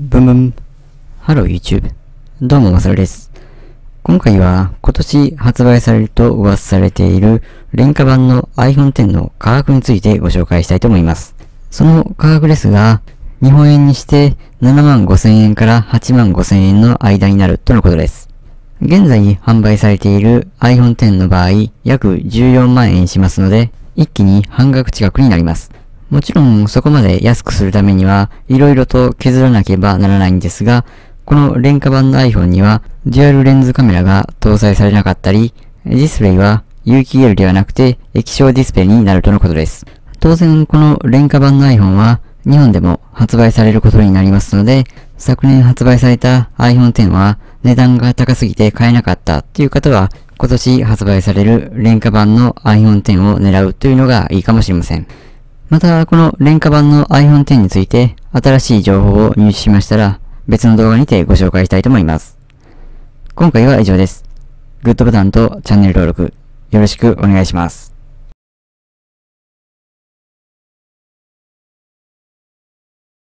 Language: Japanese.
ブンブン。 Hello YouTube。どうもマサルです。今回は今年発売されると噂されている廉価版の iPhone X の価格についてご紹介したいと思います。その価格ですが、日本円にして7万5千円から8万5千円の間になるとのことです。現在販売されている iPhone X の場合、約14万円しますので、一気に半額近くになります。もちろんそこまで安くするためには、色々と削らなければならないんですが、この廉価版の iPhone には、デュアルレンズカメラが搭載されなかったり、ディスプレイは有機 EL ではなくて液晶ディスプレイになるとのことです。当然この廉価版の iPhone は日本でも発売されることになりますので、昨年発売された iPhone X は値段が高すぎて買えなかったっていう方は、今年発売される廉価版の iPhone X を狙うというのがいいかもしれません。また、この廉価版の iPhone X について新しい情報を入手しましたら、別の動画にてご紹介したいと思います。今回は以上です。グッドボタンとチャンネル登録よろしくお願いします。